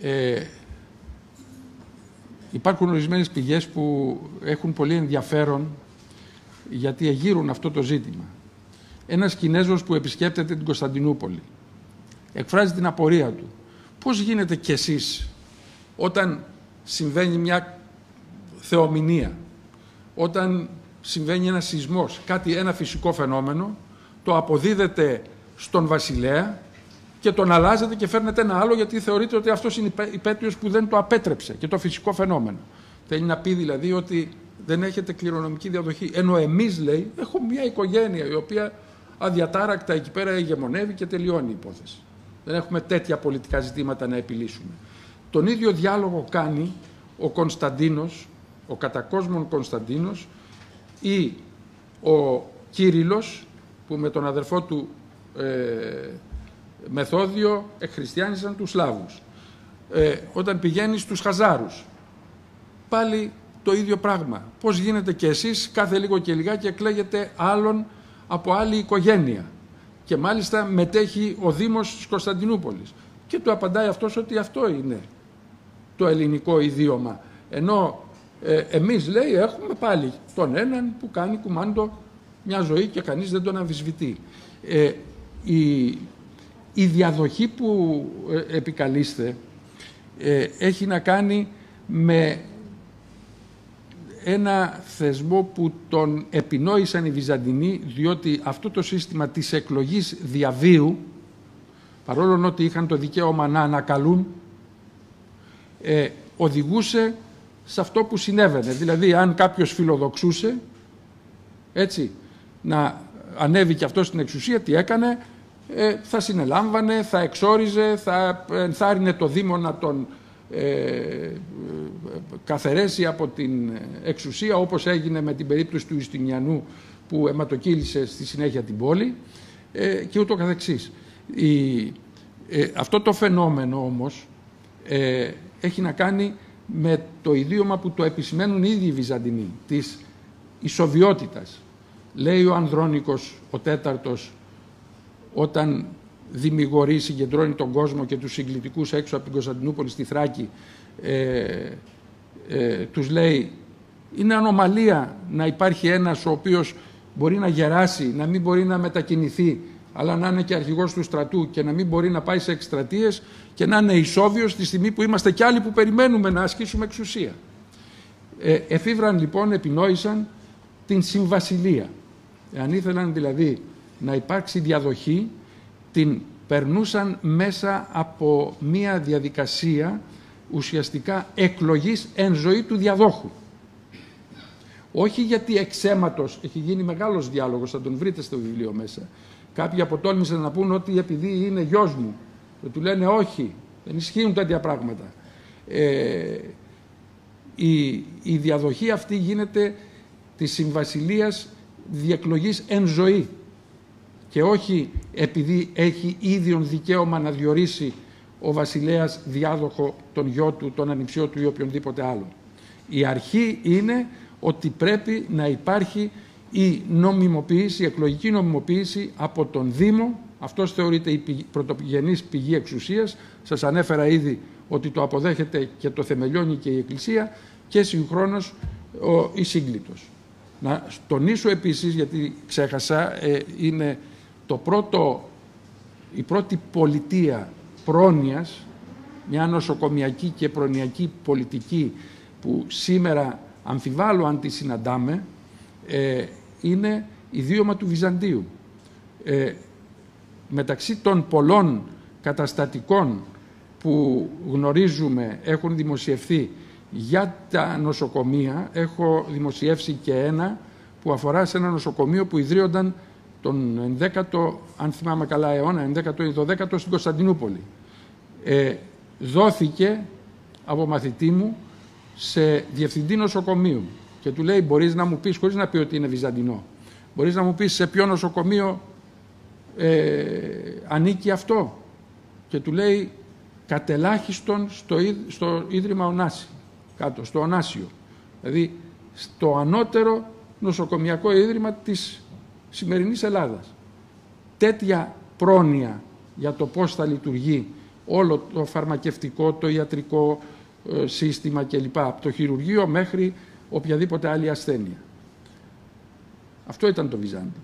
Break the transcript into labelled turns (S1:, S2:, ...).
S1: Ε, υπάρχουν ορισμένες πηγές που έχουν πολύ ενδιαφέρον γιατί εγείρουν αυτό το ζήτημα. Ένας Κινέζος που επισκέπτεται την Κωνσταντινούπολη εκφράζει την απορία του. Πώς γίνεται κι εσείς όταν συμβαίνει μια θεομηνία, όταν συμβαίνει ένα σεισμός, κάτι, ένα φυσικό φαινόμενο, το αποδίδετε στον βασιλέα και τον αλλάζετε και φέρνετε ένα άλλο γιατί θεωρείτε ότι αυτός είναι υπέτειος που δεν το απέτρεψε και το φυσικό φαινόμενο. Θέλει να πει δηλαδή ότι δεν έχετε κληρονομική διαδοχή. Ενώ εμείς λέει έχουμε μια οικογένεια η οποία αδιατάρακτα εκεί πέρα ηγεμονεύει και τελειώνει η υπόθεση. Δεν έχουμε τέτοια πολιτικά ζητήματα να επιλύσουμε. Τον ίδιο διάλογο κάνει ο Κωνσταντίνος, ο κατακόσμων Κωνσταντίνος ή ο Κύριλλος που με τον αδερφό του ε, Μεθόδιο εκχριστιάνισαν τους Σλάβους. Ε, όταν πηγαίνεις στους Χαζάρους, πάλι το ίδιο πράγμα. Πώς γίνεται και εσείς κάθε λίγο και λιγάκι εκλέγετε άλλον από άλλη οικογένεια. Και μάλιστα μετέχει ο Δήμος της Κωνσταντινούπολης. Και του απαντάει αυτός ότι αυτό είναι το ελληνικό ιδίωμα. Ενώ ε, εμείς λέει έχουμε πάλι τον έναν που κάνει κουμάντο μια ζωή και κανείς δεν τον αμφισβητεί. Ε, η, η διαδοχή που ε, επικαλείστε ε, έχει να κάνει με ένα θεσμό που τον επινόησαν οι Βυζαντινοί διότι αυτό το σύστημα της εκλογής διαβίου παρόλο ότι είχαν το δικαίωμα να ανακαλούν ε, οδηγούσε σε αυτό που συνέβαινε. Δηλαδή αν κάποιος φιλοδοξούσε έτσι να ανέβει και αυτός στην εξουσία τι έκανε; ε, θα συνελάμβανε, θα εξόριζε, θα ενθάρρυνε το Δήμο να τον ε, καθαιρέσει από την εξουσία όπως έγινε με την περίπτωση του Ιστινιανού που αιματοκύλησε στη συνέχεια την πόλη ε, και ούτω καθεξής. Η, ε, αυτό το φαινόμενο όμως ε, έχει να κάνει με το ιδίωμα που το επισημαίνουν οι ίδιοι οι Βυζαντινοί της ισοβιότητας. Λέει ο Ανδρώνικος ο τέταρτος όταν δημιουργεί, συγκεντρώνει τον κόσμο και τους συγκλητικούς έξω από την Κωνσταντινούπολη στη Θράκη ε, ε, τους λέει είναι ανομαλία να υπάρχει ένας ο οποίος μπορεί να γεράσει, να μην μπορεί να μετακινηθεί αλλά να είναι και αρχηγός του στρατού και να μην μπορεί να πάει σε εκστρατείες και να είναι ισόβιος τη στιγμή που είμαστε κι άλλοι που περιμένουμε να ασκήσουμε εξουσία. Ε, εφήβραν λοιπόν, επινόησαν την συμβασιλεία. Εάν ήθελαν δηλαδή να υπάρξει διαδοχή, την περνούσαν μέσα από μία διαδικασία ουσιαστικά εκλογής εν ζωή του διαδόχου. Όχι γιατί εξέματος, έχει γίνει μεγάλος διάλογος, θα τον βρείτε στο βιβλίο μέσα. Κάποιοι αποτόλμησαν να πούν ότι επειδή είναι γιος μου, και του λένε όχι, δεν ισχύουν τέτοια πράγματα. Ε, η, η διαδοχή αυτή γίνεται της συμβασιλείας διεκλογής εν ζωή και όχι επειδή έχει ίδιον δικαίωμα να διορίσει ο βασιλέας διάδοχο τον γιο του, τον ανιψιό του ή οποιονδήποτε άλλο. Η αρχή είναι ότι πρέπει να υπάρχει η νομιμοποίηση, η εκλογική νομιμοποίηση από τον Δήμο. Αυτός θεωρείται η πρωτογενής πηγή εξουσίας. Σας ανέφερα ήδη ότι το αποδέχεται και το θεμελιώνει και η Εκκλησία και συγχρόνως ο, η σύγκλιτος. Να τονίσω επίσης, γιατί ξέχασα, ε, είναι το πρώτο, η πρώτη πολιτεία πρόνοιας, μια νοσοκομιακή και προνοιακή πολιτική που σήμερα αμφιβάλλω αν τη συναντάμε, ε, είναι ιδίωμα του Βυζαντίου. Ε, μεταξύ των πολλών καταστατικών που γνωρίζουμε έχουν δημοσιευθεί για τα νοσοκομεία, έχω δημοσιεύσει και ένα που αφορά σε ένα νοσοκομείο που ιδρύονταν τον 11ο, αν θυμάμαι καλά αιώνα, 11ο ή 12ο στην Κωνσταντινούπολη. Ε, δόθηκε από μαθητή μου σε διευθυντή νοσοκομείου και του λέει μπορείς να μου πεις, χωρίς να πει ότι είναι Βυζαντινό, μπορείς να μου πεις σε ποιο νοσοκομείο ε, ανήκει αυτό; Και του λέει κατελάχιστον στο, στο Ίδρυμα Ωνάση, κάτω, στο Ωνάσιο. Δηλαδή στο ανώτερο νοσοκομιακό ίδρυμα της σημερινής Ελλάδας. Τέτοια πρόνοια για το πώς θα λειτουργεί όλο το φαρμακευτικό, το ιατρικό ε, σύστημα κλπ. Από το χειρουργείο μέχρι οποιαδήποτε άλλη ασθένεια. Αυτό ήταν το Βυζάντιο.